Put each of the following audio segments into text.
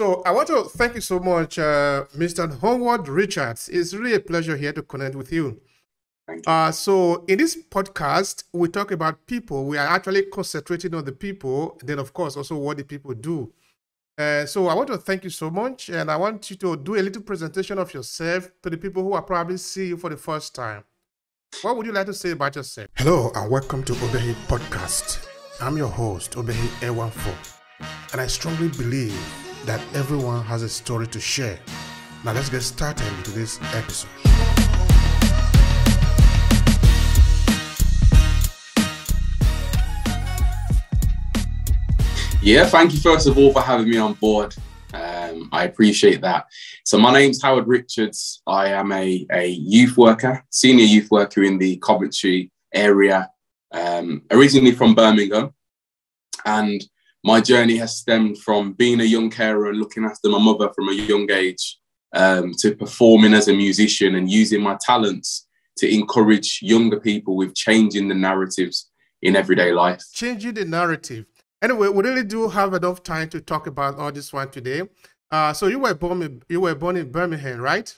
So I want to thank you so much, uh, Mr. Howard Richards. It's really a pleasure here to connect with you. Thank you. Uh, so in this podcast, we talk about people. We are actually concentrating on the people. Then, of course, also what the people do. Uh, so I want to thank you so much, and I want you to do a little presentation of yourself to the people who are probably see you for the first time. What would you like to say about yourself? Hello, and welcome to Obehi Podcast. I'm your host, Obehi Ewanfoh, and I strongly believe that everyone has a story to share. Now let's get started into this episode. Yeah, thank you first of all for having me on board. Um, I appreciate that. So my name's Howard Richards. I am a, a youth worker, senior youth worker in the Coventry area, um, originally from Birmingham. And my journey has stemmed from being a young carer and looking after my mother from a young age um, to performing as a musician and using my talents to encourage younger people with changing the narratives in everyday life. Changing the narrative. Anyway, we really do have enough time to talk about all this one today. Uh, so you were born in, you were born in Birmingham, right?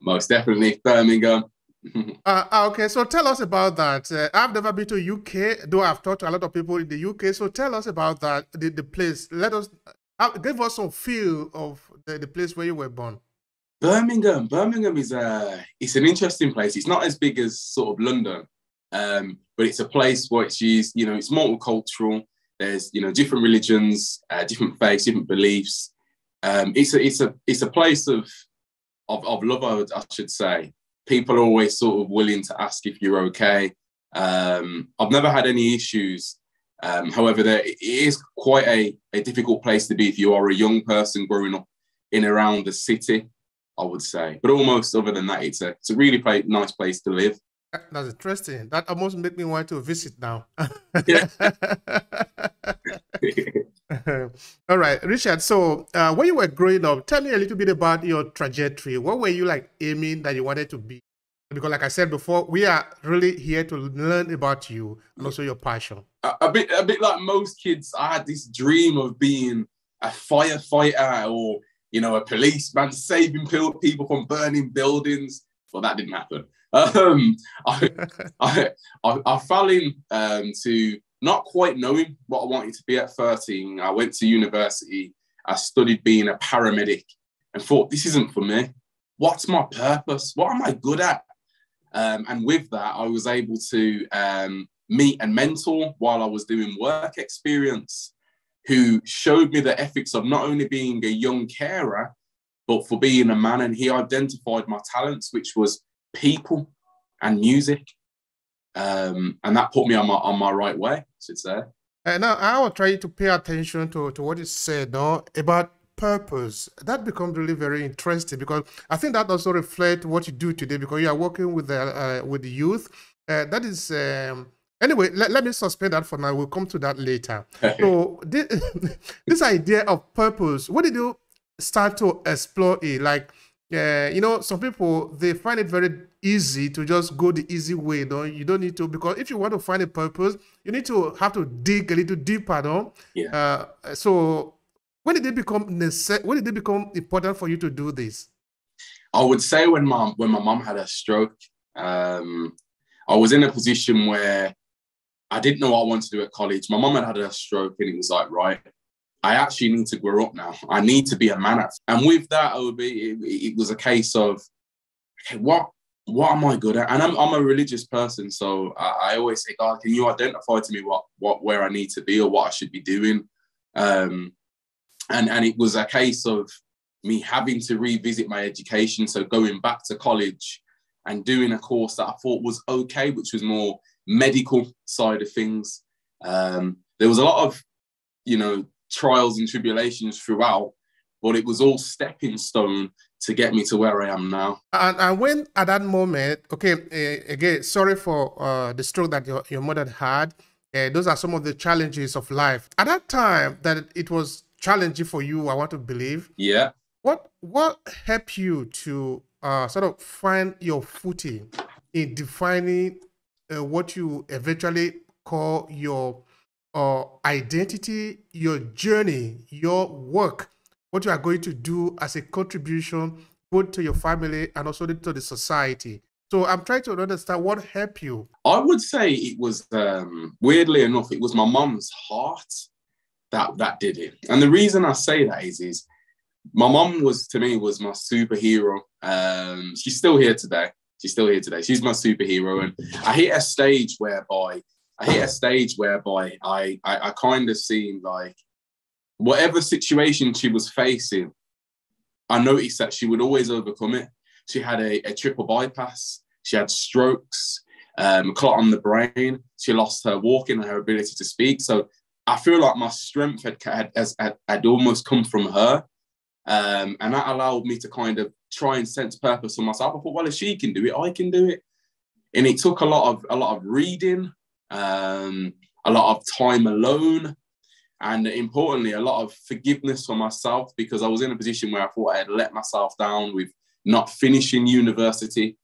Most definitely, Birmingham. Uh, uh, okay, so tell us about that. Uh, I've never been to UK, though I've talked to a lot of people in the UK. So tell us about that, the, the place. Let us uh, give us some feel of the, the place where you were born. Birmingham, Birmingham is a it's an interesting place. It's not as big as sort of London, um, but it's a place which is you know it's multicultural. There's you know different religions, uh, different faiths, different beliefs. Um, it's a it's a it's a place of of, of love. I, would, I should say. People are always sort of willing to ask if you're okay. Um, I've never had any issues. Um, however, there it is quite a, a difficult place to be if you are a young person growing up in around the city. I would say, but almost other than that, it's a it's a really play, nice place to live. That's interesting. That almost make me want to visit now. Yeah. All right, Richard. So, uh, when you were growing up, tell me a little bit about your trajectory. What were you like aiming that you wanted to be? Because, like I said before, we are really here to learn about you and also your passion. a, a bit a bit like most kids, I had this dream of being a firefighter or you know a policeman saving people from burning buildings. Well, that didn't happen. Um, I, I, I, I fell in um, to not quite knowing what I wanted to be at 13. I went to university. I studied being a paramedic and thought, this isn't for me. What's my purpose? What am I good at? Um, and with that, I was able to um, meet and mentor while I was doing work experience, who showed me the ethics of not only being a young carer, but for being a man. And he identified my talents, which was people and music. Um, and that put me on my on my right way, should say. And now I will try to pay attention to, to what you said no, about purpose. That becomes really very interesting because I think that also reflects what you do today because you are working with the uh, with the youth. Uh, that is um, anyway. Let, let me suspend that for now. We'll come to that later. so this, this idea of purpose, what did you start to explore it? Like, uh, you know, some people they find it very easy to just go the easy way. No, you don't need to because if you want to find a purpose, you need to have to dig a little deeper. No, Yeah. uh, so when did it become necess- when did it become important for you to do this? I would say when my when my mum had a stroke, um, I was in a position where I didn't know what I wanted to do at college. My mom had had a stroke, and it was like, right, I actually need to grow up now. I need to be a man. And with that, Obi, it, it was a case of, okay, what what am I good at? And I'm, I'm a religious person, so I, I always say, God, can you identify to me what what where I need to be or what I should be doing? Um, and and it was a case of me having to revisit my education, so going back to college and doing a course that I thought was okay, which was more medical side of things. Um, there was a lot of, you know, trials and tribulations throughout, but it was all stepping stone to get me to where I am now. And, and when at that moment, okay, uh, again, sorry for uh, the stroke that your, your mother had. Uh, those are some of the challenges of life. At that time, that it was challenging for you, I want to believe. Yeah. What what helped you to uh, sort of find your footing in defining uh, what you eventually call your uh, identity, your journey, your work? What you are going to do as a contribution both to your family and also to the society. So I'm trying to understand what helped you. I would say it was um, weirdly enough, it was my mum's heart that that did it. And the reason I say that is, is my mum was to me was my superhero. Um, she's still here today. She's still here today. She's my superhero, and I hit a stage whereby I hit a stage whereby I I, I kind of seemed like whatever situation she was facing, I noticed that she would always overcome it. She had a, a triple bypass. She had strokes, um, clot on the brain. She lost her walking and her ability to speak. So I feel like my strength had had, had, had almost come from her. Um, and that allowed me to kind of try and sense purpose for myself. I thought, well, if she can do it, I can do it. And it took a lot of a lot of reading, um, a lot of time alone, and importantly, a lot of forgiveness for myself because I was in a position where I thought I had let myself down with not finishing university.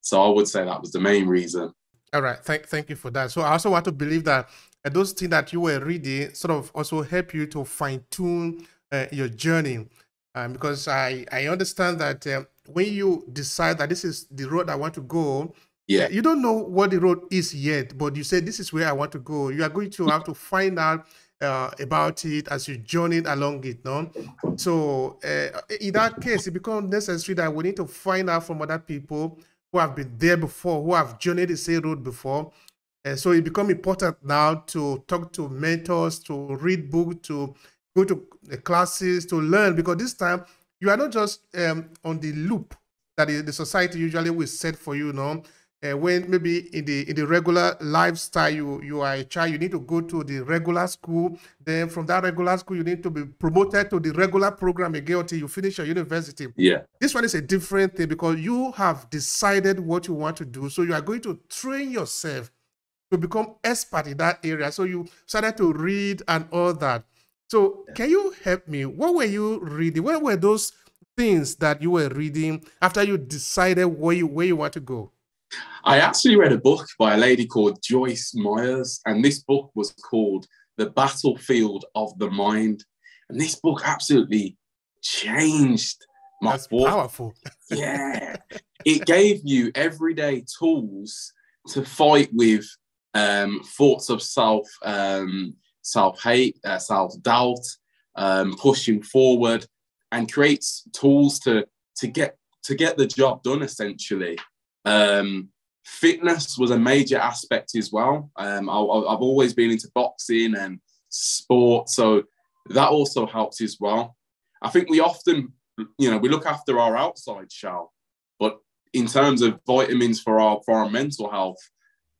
So I would say that was the main reason. All right, thank thank you for that. So I also want to believe that uh, those things that you were reading sort of also help you to fine tune uh, your journey, um, because I I understand that uh, when you decide that this is the road I want to go, yeah, you don't know what the road is yet, but you say this is where I want to go. You are going to have to find out uh, about it as you journey along it. No, so uh, in that case, it becomes necessary that we need to find out from other people who have been there before, who have journeyed the same road before. And so it becomes important now to talk to mentors, to read books, to go to the classes, to learn, because this time you are not just um, on the loop that the society usually will set for you, know, uh, when maybe in the in the regular lifestyle you you are a child you need to go to the regular school. Then from that regular school you need to be promoted to the regular program again until you finish your university. Yeah. This one is a different thing because you have decided what you want to do. So you are going to train yourself to become expert in that area. So you started to read and all that. So yeah. can you help me? What were you reading? What were those things that you were reading after you decided where you where you want to go I actually read a book by a lady called Joyce Myers, and this book was called The Battlefield of the Mind. And this book absolutely changed my That's thought. powerful. yeah. It gave you everyday tools to fight with um, thoughts of self um, self hate, uh, self doubt, um, pushing forward, and creates tools to to get to get the job done essentially. Um, fitness was a major aspect as well. Um, I, have always been into boxing and sport, so that also helps as well. I think we often, you know, we look after our outside shell, but in terms of vitamins for our for our mental health,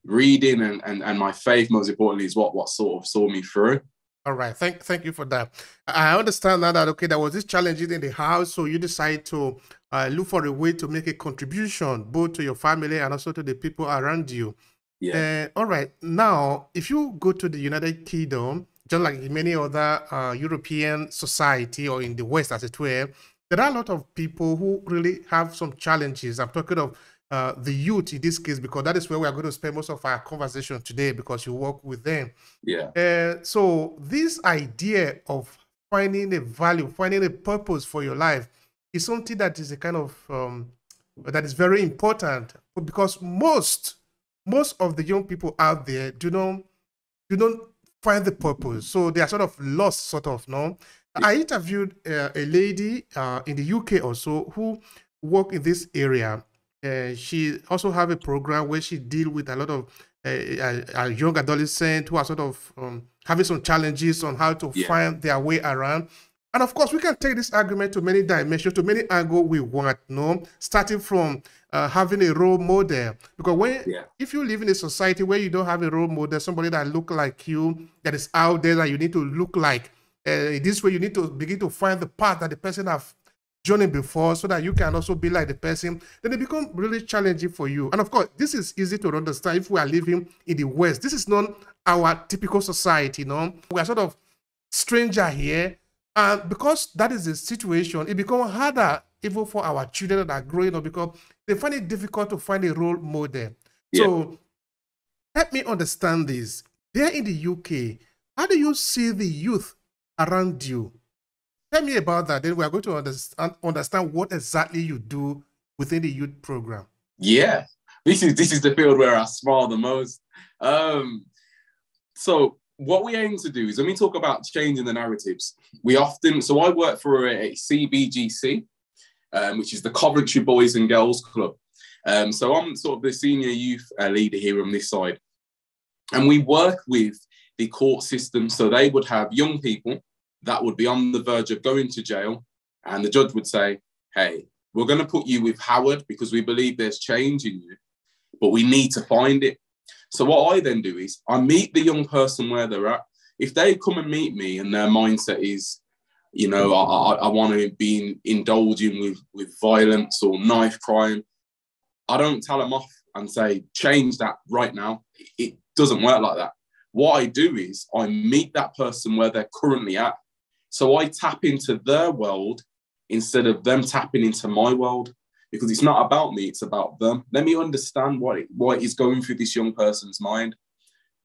reading and, and, and my faith most importantly is what what sort of saw me through. All right, thank thank you for that. I understand now that okay, there was this challenge in the house, so you decide to uh, look for a way to make a contribution both to your family and also to the people around you. Yeah. Uh, all right. Now, if you go to the United Kingdom, just like many other uh, European society or in the West, as it were, there are a lot of people who really have some challenges. I'm talking of uh, the youth in this case because that is where we are going to spend most of our conversation today because you work with them. Yeah. Uh, so this idea of finding a value, finding a purpose for your life is something that is a kind of um, that is very important because most most of the young people out there do not do not find the purpose. So they are sort of lost sort of no? I interviewed uh, a lady uh, in the uk also who work in this area. Uh, she also have a program where she deal with a lot of uh, a, young adolescent who are sort of um, having some challenges on how to yeah. find their way around and of course, we can take this argument to many dimensions, to many angles we want, no? Starting from uh, having a role model. Because when yeah. if you live in a society where you don't have a role model, somebody that look like you, that is out there that you need to look like, uh, this way you need to begin to find the path that the person have journeyed before so that you can also be like the person, then it become really challenging for you. And of course, this is easy to understand if we are living in the West. This is not our typical society, you know? We are sort of stranger here and because that is the situation, it becomes harder even for our children that are growing up because they find it difficult to find a role model. Yeah. So help me understand this. There in the UK, how do you see the youth around you? Tell me about that. Then we are going to understand, understand what exactly you do within the youth program. Yeah, this is this is the field where I smile the most. Um, so what we aim to do is when we talk about changing the narratives, we often so I work for a, CBGC, um, which is the Coventry Boys and Girls Club. Um, so I'm sort of the senior youth uh, leader here on this side, and we work with the court system. So they would have young people that would be on the verge of going to jail, and the judge would say, "Hey, we're going to put you with Howard because we believe there's change in you, but we need to find it." So what I then do is I meet the young person where they're at. If they come and meet me and their mindset is, you know, I, I, I want to be indulging with with violence or knife crime, I don't tell them off and say change that right now. It doesn't work like that. What I do is I meet that person where they're currently at. So I tap into their world instead of them tapping into my world because it's not about me, it's about them. Let me understand what, it, what is going through this young person's mind.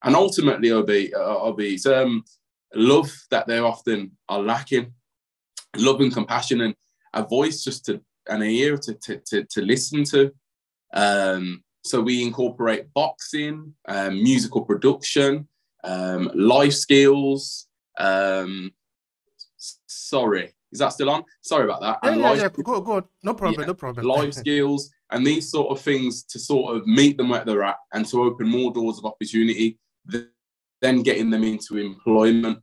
And ultimately, Obi, uh, Obi it's um, love that they often are lacking, love and compassion, and a voice just to and an ear to, to, to, to listen to. Um, so we incorporate boxing, um, musical production, um, life skills. Um, sorry, is that still on? Sorry about that. Yeah, and yeah, life, yeah. Go, go. No problem. Yeah, no problem. Life skills and these sort of things to sort of meet them where they're at and to open more doors of opportunity, then getting them into employment.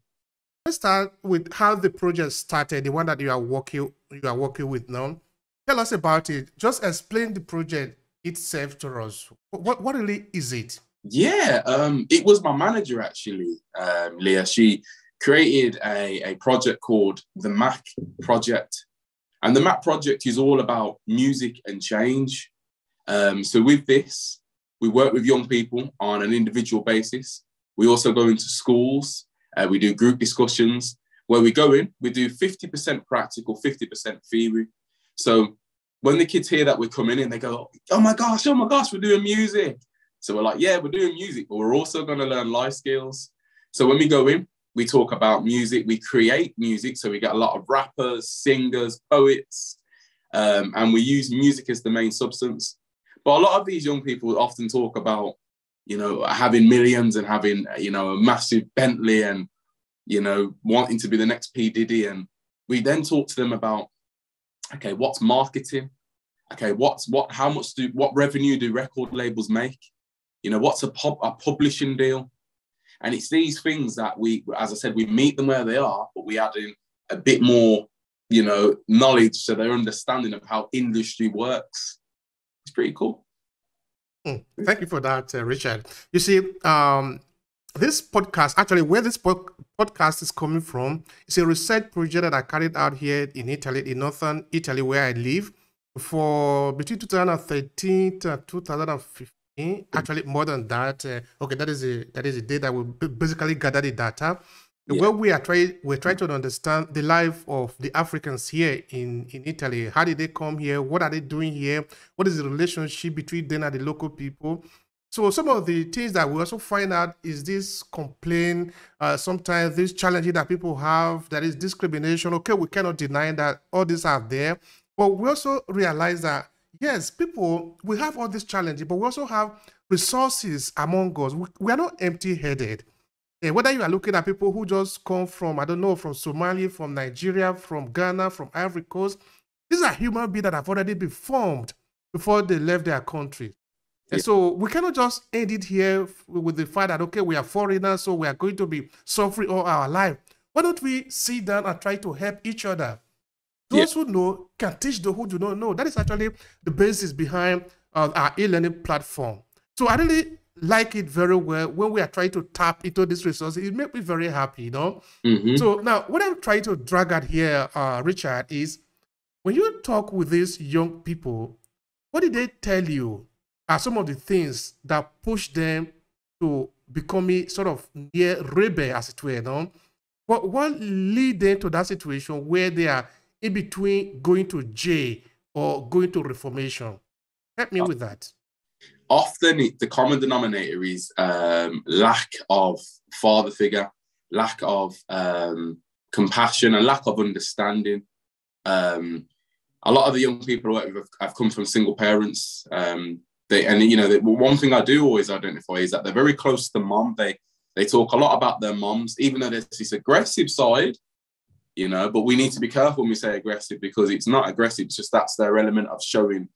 Let's start with how the project started, the one that you are working you are working with now. Tell us about it. Just explain the project itself to us. What what really is it? Yeah, um, it was my manager actually, um, Leah. She created a, a project called the Mac Project. And the Mac Project is all about music and change. Um, so with this, we work with young people on an individual basis. We also go into schools. Uh, we do group discussions where we go in, we do 50% practical, 50% theory. So when the kids hear that we're coming in, they go, oh my gosh, oh my gosh, we're doing music. So we're like, yeah, we're doing music, but we're also going to learn life skills. So when we go in, we talk about music, we create music. So we get a lot of rappers, singers, poets, um, and we use music as the main substance. But a lot of these young people often talk about, you know, having millions and having, you know, a massive Bentley and, you know, wanting to be the next P. Diddy. And we then talk to them about, okay, what's marketing? Okay, what's what, how much do, what revenue do record labels make? You know, what's a, pub, a publishing deal? And it's these things that we, as I said, we meet them where they are, but we add in a bit more, you know, knowledge so their understanding of how industry works. It's pretty cool. Mm, thank you for that, uh, Richard. You see, um, this podcast, actually, where this po- podcast is coming from, is a research project that I carried out here in Italy, in northern Italy, where I live, for between 2013 to 2015 actually more than that uh, okay that is a that is a data we basically gather the data. Yeah. where we are trying we're trying to understand the life of the africans here in in italy. How did they come here? What are they doing here? What is the relationship between them and the local people? So some of the things that we also find out is this complaint, uh, sometimes this challenges that people have, that is discrimination. Okay, we cannot deny that all these are there, but we also realize that yes, people, we have all these challenges, but we also have resources among us. We, we are not empty headed. And eh, whether you are looking at people who just come from, I don't know, from Somalia, from Nigeria, from Ghana, from Ivory Coast, these are human beings that have already been formed before they left their country. And so we cannot just end it here with the fact that, okay, we are foreigners, so we are going to be suffering all our life. Why don't we sit down and try to help each other? Those yeah. who know can teach the who do not know. That is actually the basis behind uh, our e-learning platform. So I really like it very well when we are trying to tap into this resource. It makes me very happy, you know. Mm-hmm. So now, what I'm trying to drag at here, uh, Richard, is when you talk with these young people, what did they tell you are some of the things that push them to becoming sort of near rebel, as it were, you know? What what lead them to that situation where they are in between going to jail or going to reformation? Help me with that. Often the common denominator is um, lack of father figure, lack of um, compassion and lack of understanding. Um, a lot of the young people I work with have come from single parents. Um, they, and you know, the, one thing I do always identify is that they're very close to mom. They they talk a lot about their moms, even though there's this aggressive side, you know. But we need to be careful when we say aggressive because it's not aggressive. It's just that's their element of showing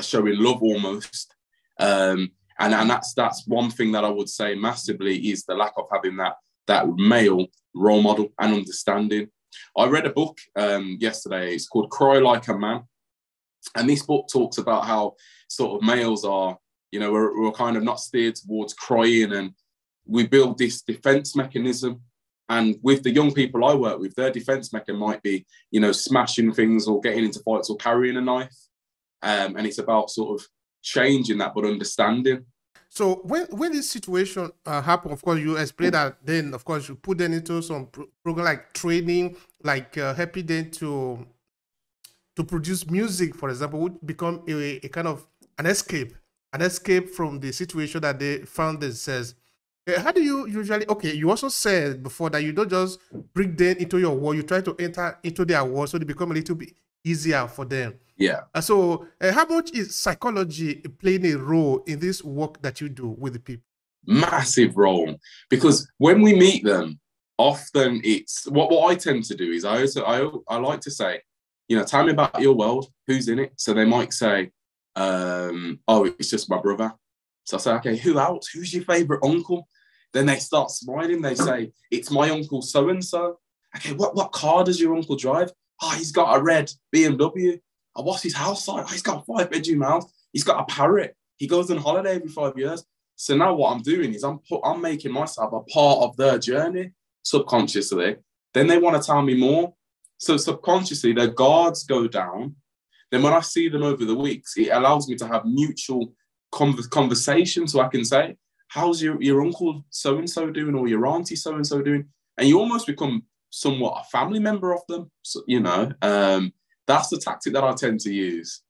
showing love almost. Um, and and that's that's one thing that I would say massively is the lack of having that that male role model and understanding. I read a book um, yesterday. It's called Cry Like a Man, and this book talks about how sort of males are, you know, we're, we're kind of not steered towards crying, and we build this defense mechanism. And with the young people I work with, their defense mechanism might be, you know, smashing things or getting into fights or carrying a knife. Um, and it's about sort of changing that, but understanding. So when when this situation uh, happen, of course, you explain that. Then, of course, you put them into some pro- program like training, like uh, helping them to to produce music, for example, would become a, a kind of an escape, an escape from the situation that they found themselves. Uh, how do you usually? Okay, you also said before that you don't just bring them into your world. You try to enter into their world so they become a little bit easier for them. Yeah. Uh, so, uh, how much is psychology playing a role in this work that you do with the people? Massive role because when we meet them, often it's what, what I tend to do is I also I, I like to say, you know, tell me about your world, who's in it. So they might say, um, oh, it's just my brother. So I say, okay, who else? Who's your favorite uncle? Then they start smiling. They say, it's my uncle so and so. Okay, what, what car does your uncle drive? Oh, he's got a red BMW. Oh, ah, what's his house like? Oh, he's got a five bedroom house. He's got a parrot. He goes on holiday every five years. So now what I'm doing is I'm put, I'm making myself a part of their journey subconsciously. Then they want to tell me more. So subconsciously, their guards go down. Then when I see them over the weeks, it allows me to have mutual conversation. So I can say, "How's your your uncle so and so doing, or your auntie so and so doing?" And you almost become somewhat a family member of them. So, you know, um, that's the tactic that I tend to use.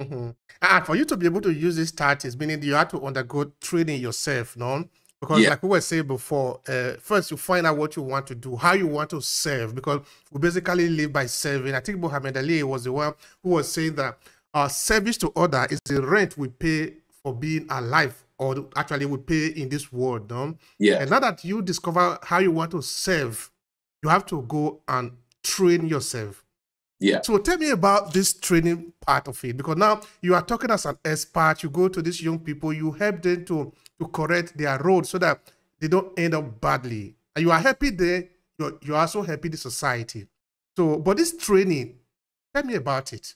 Mm-hmm. And for you to be able to use these tactics, meaning you have to undergo training yourself, no? Because yeah. like we were saying before, uh, first you find out what you want to do, how you want to serve, because we basically live by serving. I think Muhammad Ali was the one who was saying that our service to other is the rent we pay for being alive, or actually we pay in this world. No? Yeah. And now that you discover how you want to serve, you have to go and train yourself. Yeah. So tell me about this training part of it, because now you are talking as an expert. You go to these young people, you help them to to correct their road so that they don't end up badly. And you are happy there. You're you're also happy the society. So, but this training, tell me about it.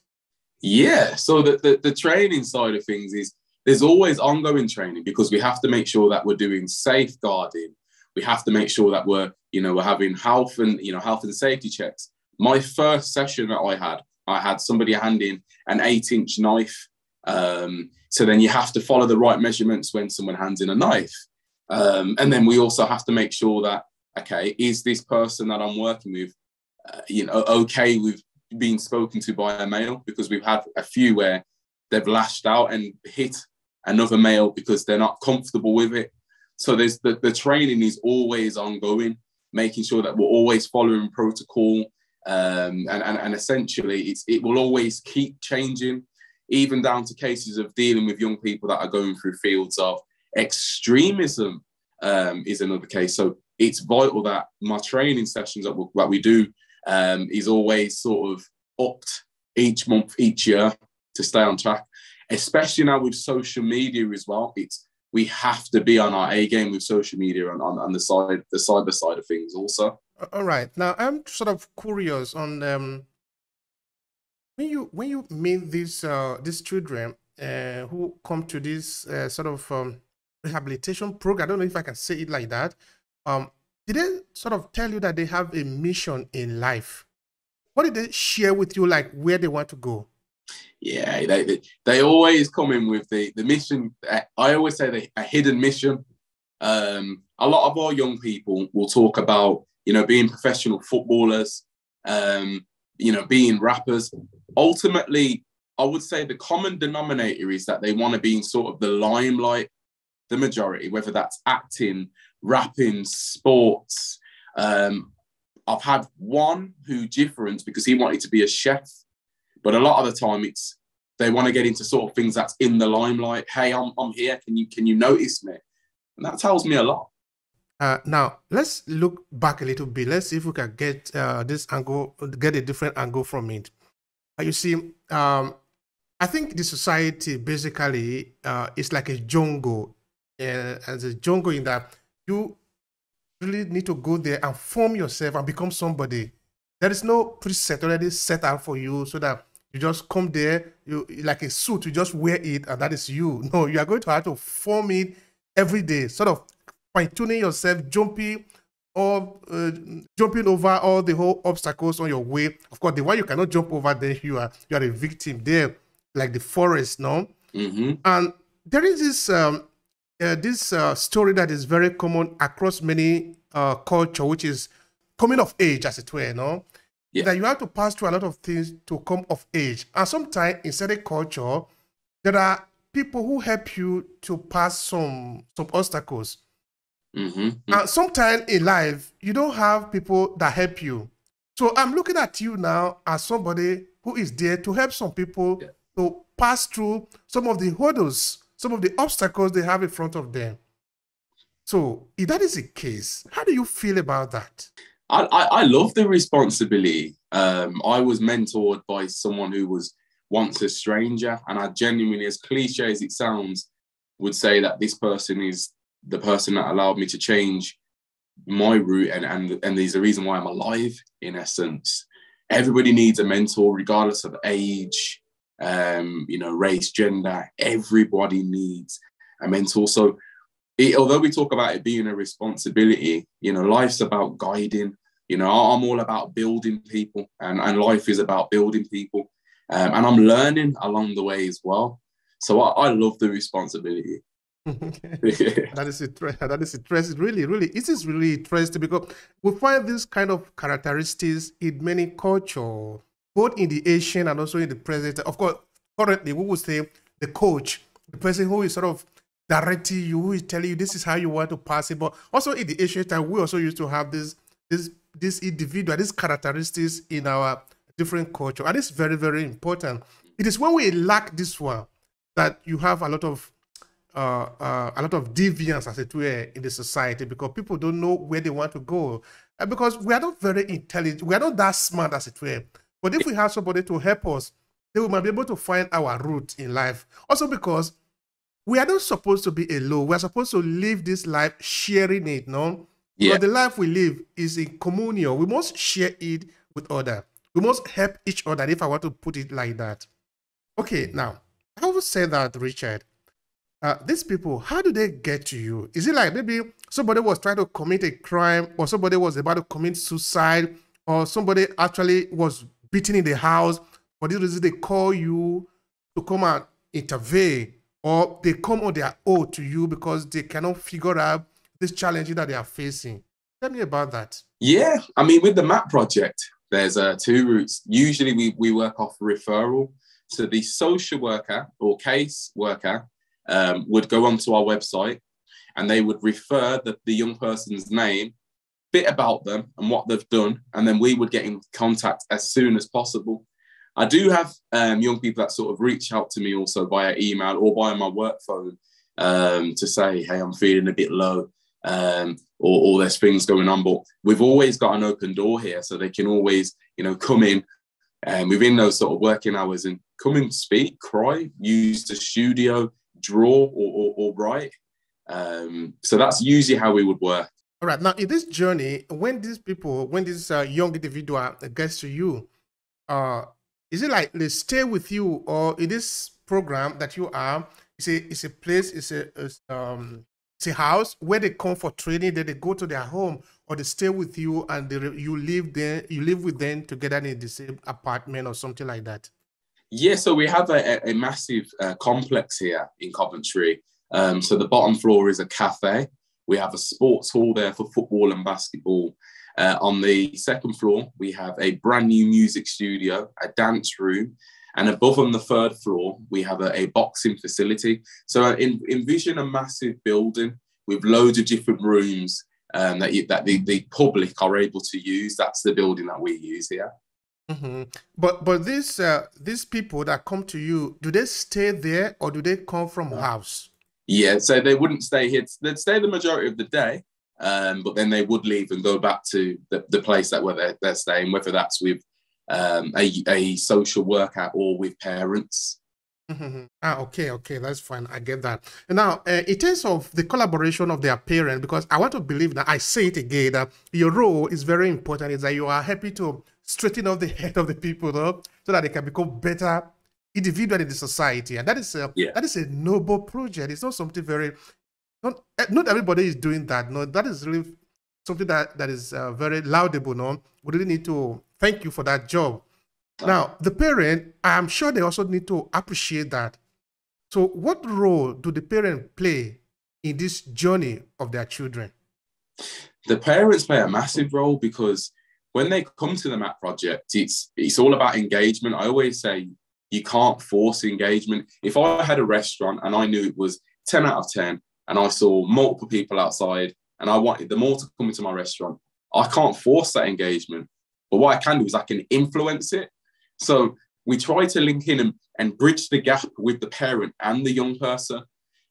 Yeah. So the, the the training side of things is there's always ongoing training because we have to make sure that we're doing safeguarding. We have to make sure that we're you know we're having health and you know health and safety checks. My first session that i had i had somebody handing an eight inch knife um, so then you have to follow the right measurements when someone hands in a knife. Um, and then we also have to make sure that okay is this person that i'm working with uh, you know okay with being spoken to by a male? Because we've had a few where they've lashed out and hit another male because they're not comfortable with it so there's the, the training is always ongoing making sure that we're always following protocol. Um, and, and, and essentially, it's, it will always keep changing, even down to cases of dealing with young people that are going through fields of extremism um, is another case. So it's vital that my training sessions that we, that we do um, is always sort of upped each month, each year to stay on track, especially now with social media as well. It's we have to be on our A game with social media and on, on the side, the cyber side of things also. All right. Now I'm sort of curious on um, when you when you meet these uh, these children uh, who come to this uh, sort of um, rehabilitation program. I don't know if I can say it like that. Um, did they sort of tell you that they have a mission in life? What did they share with you, like where they want to go? Yeah, they, they, they always come in with the the mission. I always say the, a hidden mission. Um, a lot of our young people will talk about you know being professional footballers, um, you know being rappers. Ultimately, I would say the common denominator is that they want to be in sort of the limelight, the majority, whether that's acting, rapping, sports. Um, I've had one who different because he wanted to be a chef, but a lot of the time it's they want to get into sort of things that's in the limelight. Hey, I'm I'm here. Can you can you notice me? And that tells me a lot. Uh, now let's look back a little bit. Let's see if we can get uh, this angle, get a different angle from it. Uh, you see, um, I think the society basically uh, is like a jungle, uh, as a jungle in that you really need to go there and form yourself and become somebody. There is no preset already set out for you so that you just come there, you like a suit, you just wear it, and that is you. No, you are going to have to form it every day, sort of fine tuning yourself, jumping or uh, jumping over all the whole obstacles on your way. Of course, the one you cannot jump over, then you are you are a victim there, like the forest, no. Mm-hmm. And there is this um, uh, this uh, story that is very common across many uh, culture, which is coming of age, as it were, no. Yeah. That you have to pass through a lot of things to come of age, and sometimes in certain culture, there are people who help you to pass some some obstacles. Mm-hmm. And sometimes in life, you don't have people that help you. So I'm looking at you now as somebody who is there to help some people Yeah. to pass through some of the hurdles, some of the obstacles they have in front of them. So if that is the case, how do you feel about that? I, I, love the responsibility. Um, I was mentored by someone who was once a stranger, and I genuinely, as cliche as it sounds, would say that this person is the person that allowed me to change my route, and and and there's a reason why I'm alive. In essence, everybody needs a mentor, regardless of age, um, you know, race, gender. Everybody needs a mentor. So it, although we talk about it being a responsibility, you know, life's about guiding. You know, I'm all about building people, and, and life is about building people. Um, and I'm learning along the way as well. So I, I love the responsibility. that is interesting. That is interesting. Really, really, it is really interesting because we find this kind of characteristics in many culture, both in the Asian and also in the present. Of course, currently we would say the coach, the person who is sort of directing you, who is telling you this is how you want to pass it. But also in the Asian time, we also used to have this this this individual, these characteristics in our different culture, and it's very very important. It is when we lack this one that you have a lot of uh, uh, a lot of deviance, as it were, in the society because people don't know where they want to go. And because we are not very intelligent, we are not that smart, as it were. But if we have somebody to help us, then we might be able to find our route in life. Also, because we are not supposed to be alone, we are supposed to live this life sharing it, no? Yeah. But the life we live is in communion. We must share it with others. We must help each other, if I want to put it like that. Okay, now, I will say that, Richard uh, these people, how do they get to you? Is it like maybe somebody was trying to commit a crime, or somebody was about to commit suicide, or somebody actually was beaten in the house? For this reason, they call you to come and intervene, or they come on their own to you because they cannot figure out this challenge that they are facing. Tell me about that. Yeah, I mean, with the MAP project, there's uh, two routes. Usually, we, we work off referral. So the social worker or case worker um, would go onto our website and they would refer the, the young person's name, bit about them and what they've done, and then we would get in contact as soon as possible. I do have um, young people that sort of reach out to me also via email or via my work phone um, to say, hey, I'm feeling a bit low. Um, or, or there's things going on, but we've always got an open door here, so they can always, you know, come in and within those sort of working hours and come and speak, cry, use the studio, draw or, or, or write. Um, so that's usually how we would work. All right. Now, in this journey, when these people, when this uh, young individual gets to you, uh, is it like they stay with you, or in this program that you are, it's a it's a place, it's a it's, um it's a house where they come for training, then they go to their home, or they stay with you and they, you live there, you live with them together in the same apartment or something like that. Yeah, so we have a, a massive uh, complex here in Coventry. Um, so the bottom floor is a cafe. We have a sports hall there for football and basketball. Uh, on the second floor, we have a brand new music studio, a dance room, and above on the third floor, we have a, a boxing facility. So in, envision a massive building with loads of different rooms um, that you, that the, the public are able to use. That's the building that we use here. Mm-hmm. But but these uh, these people that come to you, do they stay there or do they come from house? Yeah, so they wouldn't stay here. They'd stay the majority of the day, um, but then they would leave and go back to the, the place that where they're, they're staying, whether that's with um, a, a social worker or with parents. Mm-hmm. Ah, okay, okay, that's fine. I get that. Now, uh, in terms of the collaboration of their parents, because I want to believe that I say it again that your role is very important. Is that you are happy to straighten up the head of the people, though, so that they can become better individually in the society, and that is a yeah. that is a noble project. It's not something very not eh, not everybody is doing that. No, that is really something that that is uh, very laudable. No, we really need to thank you for that job. Now, the parent, I'm sure they also need to appreciate that. So, what role do the parent play in this journey of their children? The parents play a massive role because when they come to the MAT project, it's it's all about engagement. I always say you can't force engagement. If I had a restaurant and I knew it was 10 out of 10 and I saw multiple people outside and I wanted them all to come into my restaurant, I can't force that engagement. But what I can do is I can influence it. So we try to link in and, and bridge the gap with the parent and the young person.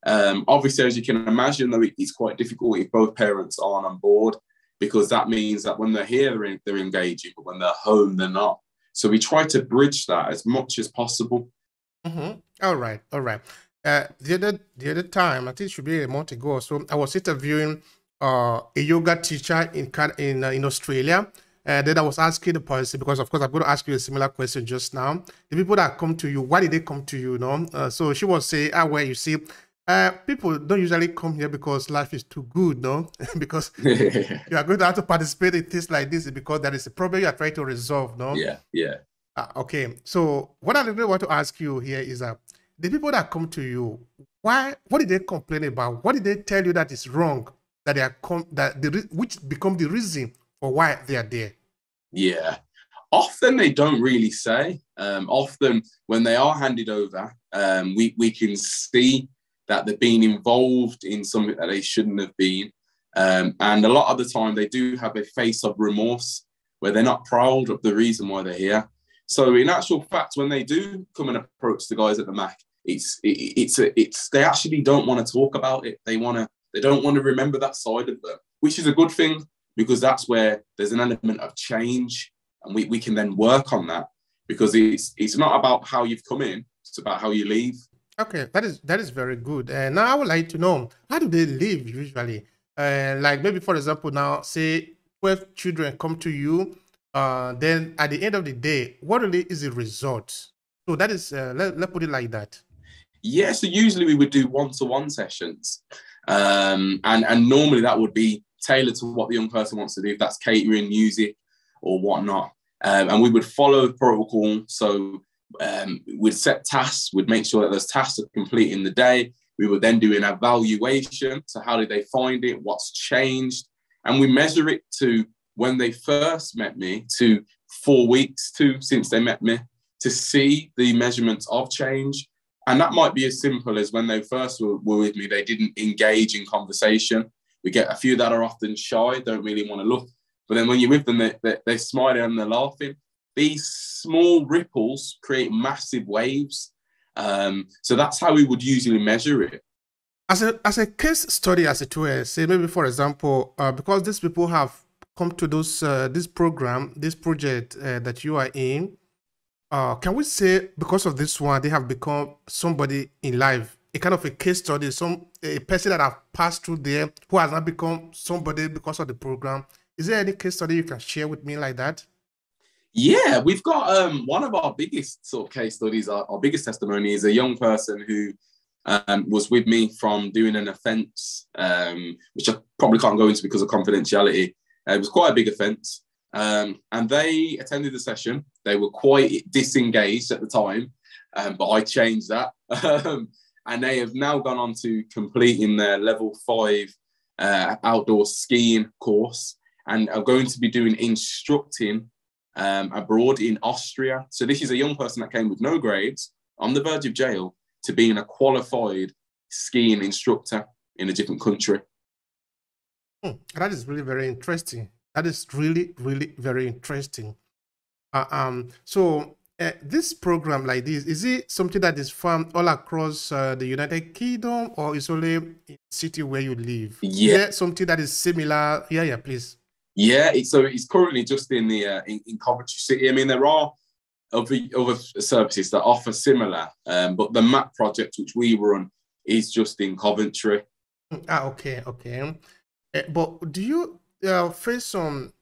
Um, obviously, as you can imagine, though, it's quite difficult if both parents aren't on board because that means that when they're here, they're, they're engaging, but when they're home, they're not. So we try to bridge that as much as possible. Mm-hmm. All right, all right. Uh, the other the other time, I think it should be a month ago or so, I was interviewing uh, a yoga teacher in in uh, in Australia, and then I was asking the person because, of course, I'm going to ask you a similar question just now. The people that come to you, why did they come to you? you know? Uh, so she was saying, ah, well, you see, uh, people don't usually come here because life is too good, no? because you are going to have to participate in things like this because there is a problem you are trying to resolve, no? Yeah, yeah. Uh, okay, so what I really want to ask you here is that the people that come to you, why? What did they complain about? What did they tell you that is wrong? That they are com- that the which become the reason for why they are there? Yeah. Often they don't really say. Um, often when they are handed over, um, we, we can see that they've been involved in something that they shouldn't have been. Um, and a lot of the time they do have a face of remorse where they're not proud of the reason why they're here. So in actual fact, when they do come and approach the guys at the Mac, it's it, it's a, it's they actually don't want to talk about it. They want to they don't want to remember that side of them, which is a good thing because that's where there's an element of change and we, we can then work on that because it's it's not about how you've come in it's about how you leave. Okay that is that is very good. And now i would like to know how do they live usually? Uh, like maybe for example now say 12 children come to you uh, then at the end of the day what really is the result? So that is uh, let, let's put it like that yeah so usually we would do one-to-one sessions um, and and normally that would be tailored to what the young person wants to do, if that's catering, music, or whatnot. Um, and we would follow protocol. So um, we'd set tasks, we'd make sure that those tasks are complete in the day. We would then do an evaluation. So, how did they find it? What's changed? And we measure it to when they first met me to four weeks to since they met me to see the measurements of change. And that might be as simple as when they first were, were with me, they didn't engage in conversation. We get a few that are often shy, don't really want to look. But then when you're with them, they, they, they're smiling and they're laughing. These small ripples create massive waves. Um, so that's how we would usually measure it. As a, as a case study, as it were, say maybe for example, uh, because these people have come to those uh, this program, this project uh, that you are in, uh, can we say because of this one they have become somebody in life a kind of a case study, some a person that have passed through there who has not become somebody because of the program. Is there any case study you can share with me like that? Yeah, we've got um, one of our biggest sort of case studies. Our, our biggest testimony is a young person who um, was with me from doing an offence, um, which I probably can't go into because of confidentiality. Uh, it was quite a big offence. Um, and they attended the session. They were quite disengaged at the time, um, but I changed that. Um, and they have now gone on to completing their level five uh, outdoor skiing course and are going to be doing instructing um, abroad in Austria. So this is a young person that came with no grades on the verge of jail to being a qualified skiing instructor in a different country. Hmm, that is really very interesting. That is really, really very interesting. Uh, um, so uh, this program like this, is it something that is found all across uh, the United Kingdom or is only in city where you live? Yeah. something that is similar? Yeah, yeah, please. Yeah, it's, so it's currently just in the uh, in, in Coventry City. I mean, there are other, other services that offer similar, um, but the MAP project, which we run, is just in Coventry. Ah, okay, okay. Uh, but do you uh, face some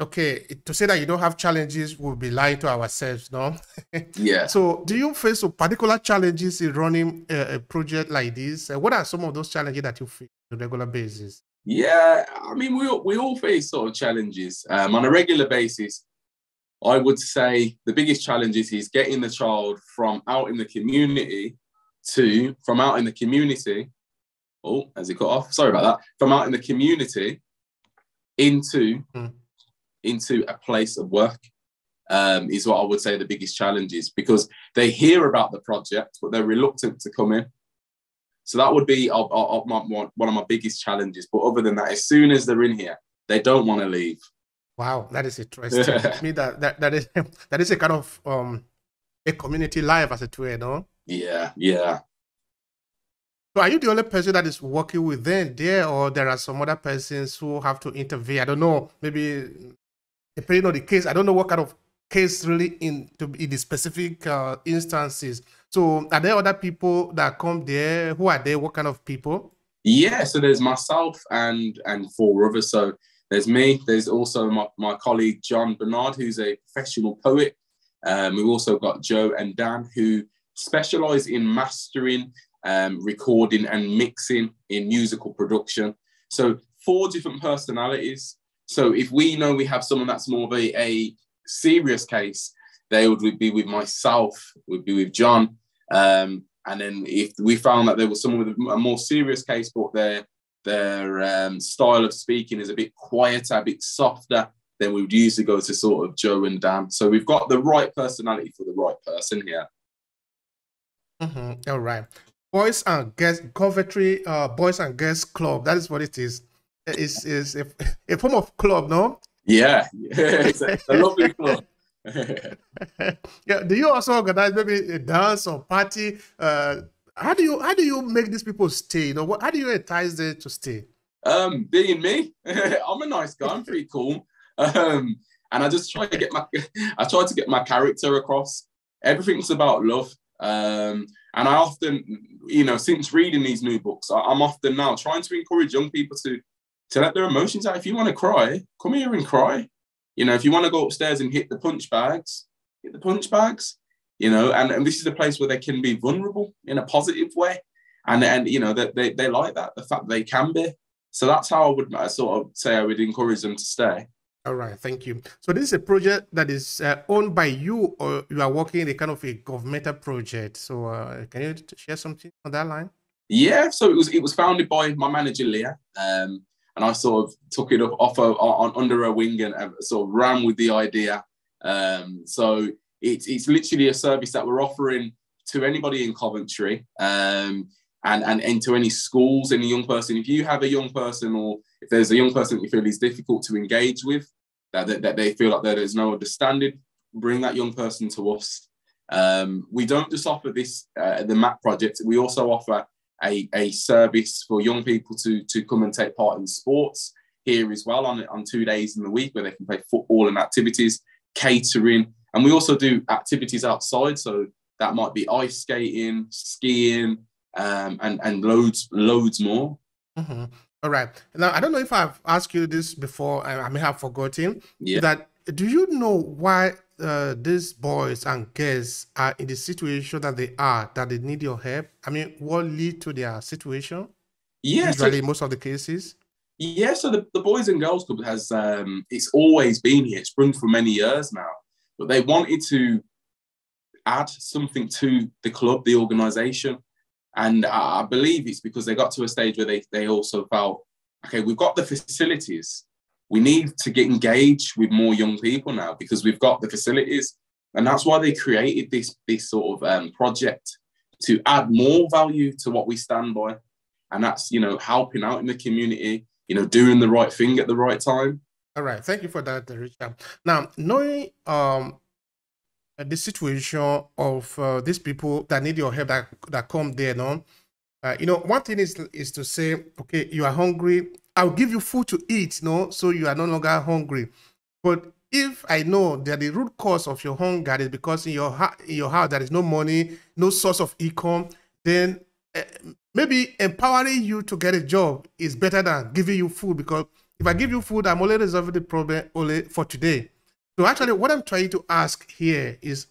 okay to say that you don't have challenges would be lying to ourselves no? Yeah. So do you face some particular challenges in running a, a project like this? Uh, what are some of those challenges that you face on a regular basis? Yeah i mean we, we all face sort of challenges. Um, on a regular basis i would say the biggest challenge is, is getting the child from out in the community to from out in the community oh as it cut off? Sorry about that. From out in the community into mm into a place of work um, is what I would say the biggest challenge is because they hear about the project, but they're reluctant to come in. So that would be uh, uh, uh, one of my biggest challenges. But other than that, as soon as they're in here, they don't want to leave. Wow, that is interesting. I mean that, that that is that is a kind of um a community life as it were, no? Yeah, yeah. So are you the only person that is working with them there, or there are some other persons who have to intervene? I don't know. Maybe depending on the case, I don't know what kind of case really in to in the specific uh, instances. So, are there other people that come there? Who are they? What kind of people? Yeah, so there's myself and and four others. So there's me. There's also my, my colleague John Bernard, who's a professional poet. Um, we've also got Joe and Dan, who specialize in mastering, um, recording, and mixing in musical production. So four different personalities so if we know we have someone that's more of a, a serious case, they would be with myself, would be with John. Um, and then if we found that there was someone with a more serious case, but their their um, style of speaking is a bit quieter, a bit softer, then we would usually go to sort of Joe and Dan. So we've got the right personality for the right person here. Mm-hmm. All right. Boys and Girls Coventry uh, Boys and Girls Club. That is what it is is is a, a form of club, no? Yeah, it's a, a lovely club. yeah. Do you also organize maybe a dance or party? Uh, how do you how do you make these people stay? You know, what, how do you entice them to stay? Um, being me, I'm a nice guy. I'm pretty cool. Um, and I just try to get my I try to get my character across. Everything's about love. Um, and I often, you know, since reading these new books, I, I'm often now trying to encourage young people to to let their emotions out. If you want to cry, come here and cry. You know, if you want to go upstairs and hit the punch bags, hit the punch bags. You know, and, and this is a place where they can be vulnerable in a positive way. And and you know that they, they like that, the fact that they can be. So that's how I would I sort of say I would encourage them to stay. All right, thank you. So this is a project that is uh, owned by you, or you are working in a kind of a governmental project. So uh, can you share something on that line? Yeah, so it was it was founded by my manager Leah. Um, and I sort of took it up off on under her wing and sort of ran with the idea. Um, so it's it's literally a service that we're offering to anybody in Coventry, um, and, and and to any schools, any young person. If you have a young person, or if there's a young person that you feel is difficult to engage with, that, that, that they feel like there's no understanding, bring that young person to us. Um, we don't just offer this uh, the MAP project. We also offer a, a service for young people to, to come and take part in sports here as well on, on two days in the week where they can play football and activities, catering. And we also do activities outside. So that might be ice skating, skiing, um, and, and loads, loads more. Mm-hmm. All right. Now, I don't know if I've asked you this before, I may have forgotten. Yeah. That do you know why uh, these boys and girls are in the situation that they are, that they need your help? I mean, what lead to their situation? Yes, usually so, most of the cases. Yeah, so the, the Boys and Girls Club has um, it's always been here. It's run for many years now, but they wanted to add something to the club, the organisation, and I believe it's because they got to a stage where they they also felt, okay, we've got the facilities, we need to get engaged with more young people now because we've got the facilities and that's why they created this this sort of um, project to add more value to what we stand by and that's you know helping out in the community you know, doing the right thing at the right time. All right, thank you for that, Richard. Now, knowing um the situation of uh, these people that need your help that that come there, no, uh, you know, one thing is is to say, okay, you are hungry. I'll give you food to eat, no, so you are no longer hungry. But if I know that the root cause of your hunger is because in your in your house there is no money, no source of income, then uh, maybe empowering you to get a job is better than giving you food because if I give you food, I'm only resolving the problem only for today. So actually, what I'm trying to ask here is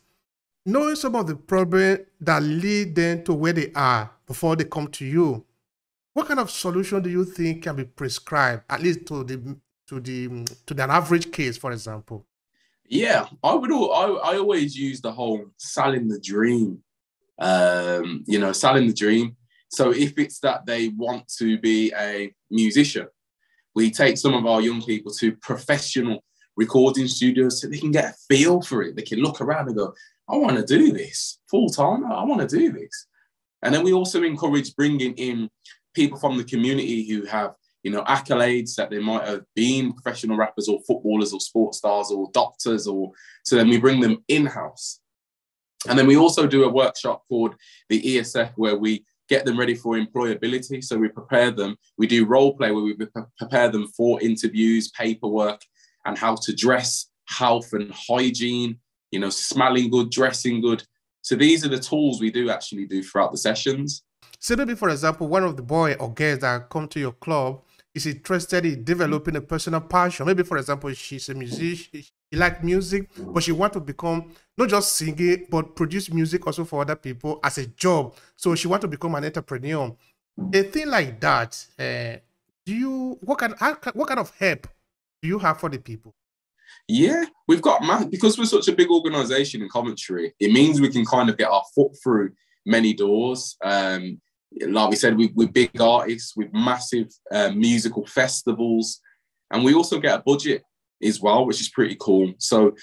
knowing some of the problems that lead them to where they are before they come to you. What kind of solution do you think can be prescribed, at least to the to the to the average case, for example? Yeah, I would. I, I always use the whole selling the dream. Um, you know, selling the dream. So if it's that they want to be a musician, we take some of our young people to professional recording studios so they can get a feel for it. They can look around and go, I want to do this full time. I want to do this. And then we also encourage bringing in people from the community who have, you know, accolades that they might have been professional rappers or footballers or sports stars or doctors, or so then we bring them in house. And then we also do a workshop called the ESF where we get them ready for employability. So we prepare them. We do role play where we prepare them for interviews, paperwork, and how to dress, health and hygiene, you know, smelling good, dressing good. So these are the tools we do actually do throughout the sessions. So maybe, for example, one of the boy or girls that come to your club is interested in developing a personal passion. Maybe, for example, she's a musician, she like music, but she want to become not just singing, but produce music also for other people as a job. So she want to become an entrepreneur. A thing like that, uh, do you what kind what kind of help do you have for the people? Yeah, we've got man because we're such a big organization in Coventry. It means we can kind of get our foot through many doors. Um, like we said, we, we're big artists with massive uh, musical festivals, and we also get a budget as well, which is pretty cool. So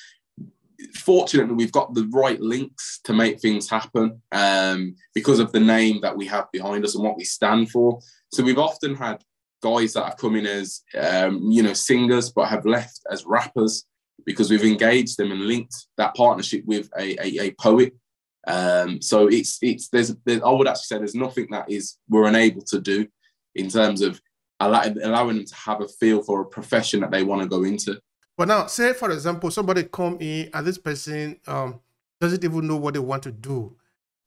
fortunately, we've got the right links to make things happen um, because of the name that we have behind us and what we stand for. So we've often had guys that have come in as um, you know singers but have left as rappers because we've engaged them and linked that partnership with a, a, a poet. Um, so it's it's there's, there's I would actually say there's nothing that is we're unable to do in terms of allowing them to have a feel for a profession that they want to go into. But now, say for example, somebody come in and this person um, doesn't even know what they want to do.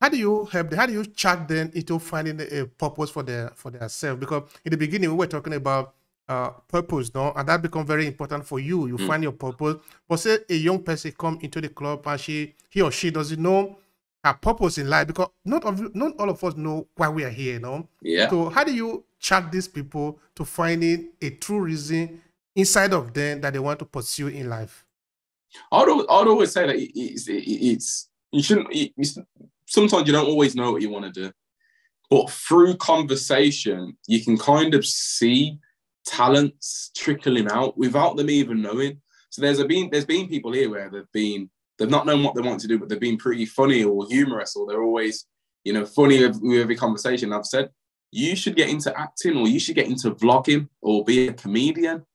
How do you help them? How do you chat them into finding a purpose for their for their self? Because in the beginning we were talking about uh, purpose, no, and that become very important for you. You mm. find your purpose. But say a young person come into the club and she he or she doesn't know her purpose in life because not of not all of us know why we are here, no. Yeah. So how do you chat these people to finding a true reason inside of them that they want to pursue in life? I'd, I'd always say that it's, it's you shouldn't. It's, sometimes you don't always know what you want to do, but through conversation, you can kind of see talents trickling out without them even knowing. So there's a been there's been people here where they've been they've not known what they want to do, but they've been pretty funny or humorous, or they're always you know funny with, every conversation. I've said you should get into acting, or you should get into vlogging, or be a comedian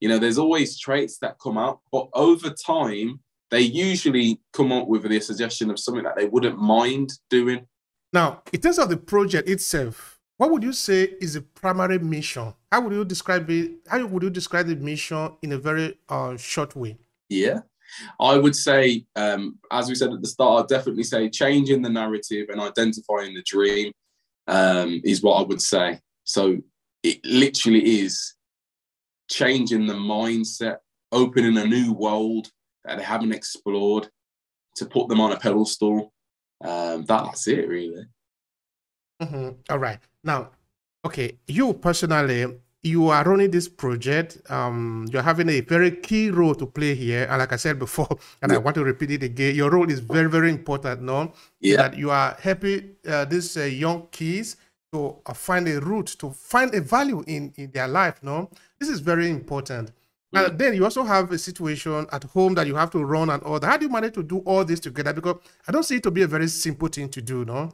you know, there's always traits that come out, but over time, they usually come up with the suggestion of something that they wouldn't mind doing. Now, in terms of the project itself, what would you say is the primary mission? How would you describe it? How would you describe the mission in a very uh, short way? Yeah, I would say, um, as we said at the start, I'd definitely say changing the narrative and identifying the dream um, is what I would say. So it literally is changing the mindset, opening a new world that they haven't explored, to put them on a pedestal. Um, that's it, really. Mm-hmm. All right. Now, okay, you personally, you are running this project. Um, you're having a very key role to play here. And like I said before, and yeah. I want to repeat it again, your role is very, very important. No, yeah. that you are helping uh, these uh, young kids to uh, find a route, to find a value in in their life. No, this is very important. Mm. And then you also have a situation at home that you have to run and all that. How do you manage to do all this together? Because I don't see it to be a very simple thing to do, no?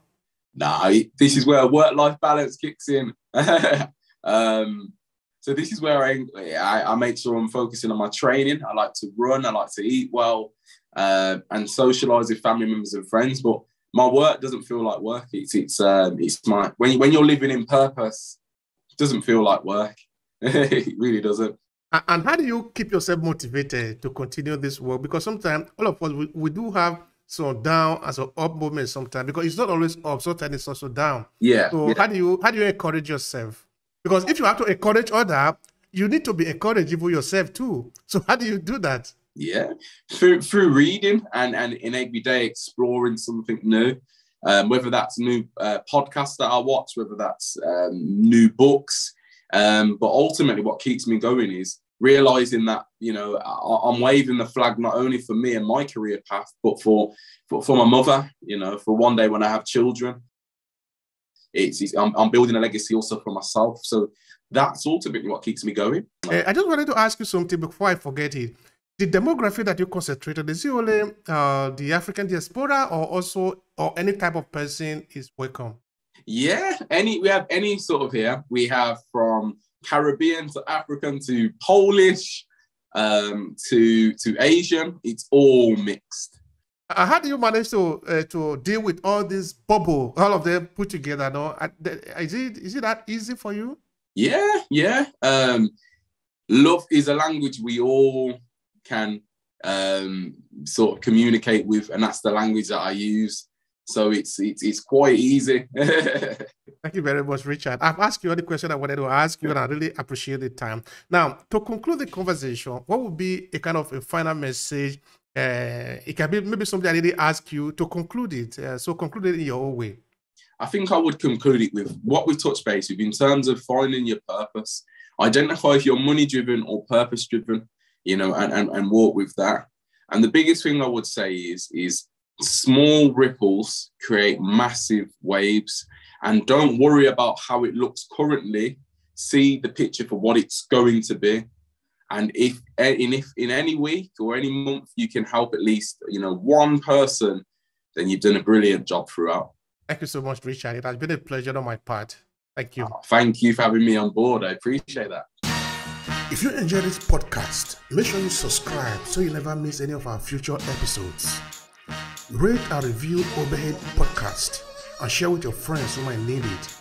No, this is where work-life balance kicks in. um, So this is where I, I, I make sure I'm focusing on my training. I like to run. I like to eat well, uh, and socialize with family members and friends. But my work doesn't feel like work. It's it's um, it's my when when you're living in purpose, it doesn't feel like work. it really doesn't. And how do you keep yourself motivated to continue this work? Because sometimes all of us we, we do have some down and some up moments sometimes because it's not always up, sometimes it's also down. Yeah. So yeah. how do you how do you encourage yourself? Because if you have to encourage other, you need to be encouraging for yourself too. So how do you do that? Yeah, through through reading and and in every day exploring something new. Um, whether that's new uh, podcasts that I watch, whether that's um, new books, um, but ultimately, what keeps me going is realizing that you know I, am waving the flag not only for me and my career path, but for, for for my mother. You know, for one day when I have children, it's, it's I'm, I'm, building a legacy also for myself. So that's ultimately what keeps me going. Uh, I just wanted to ask you something before I forget it. The demography that you concentrated is it only uh, the African diaspora, or also or any type of person is welcome? Yeah, any we have any sort of here. We have from Caribbean to African to Polish um, to to Asian. It's all mixed. Uh, how do you manage to uh, to deal with all this bubble, all of them put together? No, is it is it that easy for you? Yeah, yeah. Um, love is a language we all can um, sort of communicate with, and that's the language that I use. So it's it's, it's quite easy. Thank you very much, Richard. I've asked you all the question I wanted to ask you, and I really appreciate the time. Now, to conclude the conversation, what would be a kind of a final message? Uh, it can be maybe something I didn't ask you to conclude it. Uh, so conclude it in your own way. I think I would conclude it with what we touched base with in terms of finding your purpose. Identify if you're money driven or purpose driven, you know, and, and, and walk with that. And the biggest thing I would say is is small ripples create massive waves. And don't worry about how it looks currently. See the picture for what it's going to be. And if in if in any week or any month you can help at least you know one person then you've done a brilliant job throughout. Thank you so much richard. It has been a pleasure on my part. Thank you. Oh, thank you for having me on board. I appreciate that. If you enjoy this podcast make sure you subscribe so you never miss any of our future episodes Rate and review Obehi podcast and share with your friends who might need it.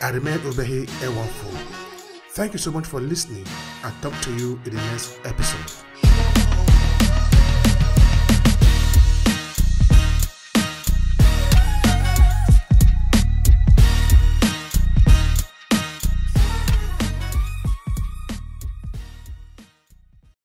I remain Obehi Ewanfoh. Thank you so much for listening and talk to you in the next episode.